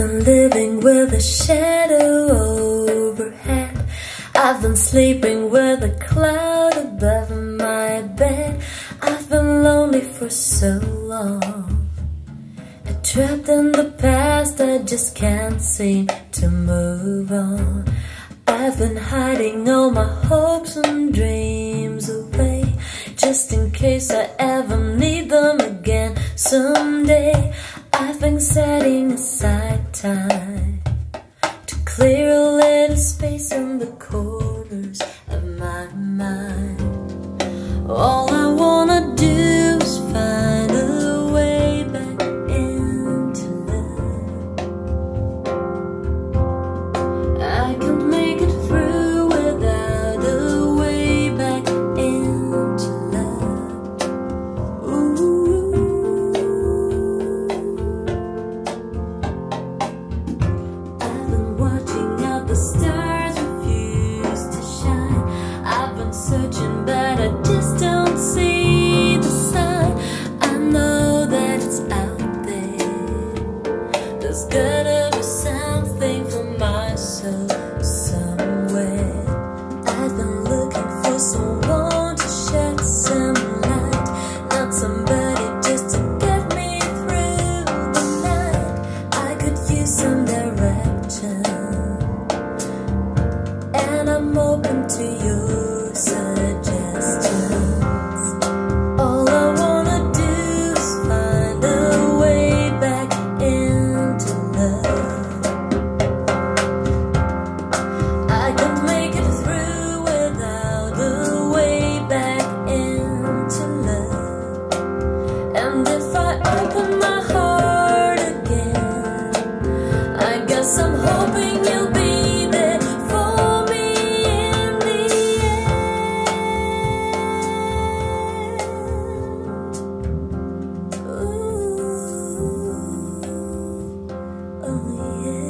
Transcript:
Been living with a shadow overhead. I've been sleeping with a cloud above my bed. I've been lonely for so long. Trapped in the past, I just can't seem to move on. I've been hiding all my hopes and dreams away, just in case I ever need them again someday. I've been setting aside time to clear a gotta be something for myself somewhere. I've been looking for someone to shed some light, not somebody just to get me through the night. I could use some direction. Yeah.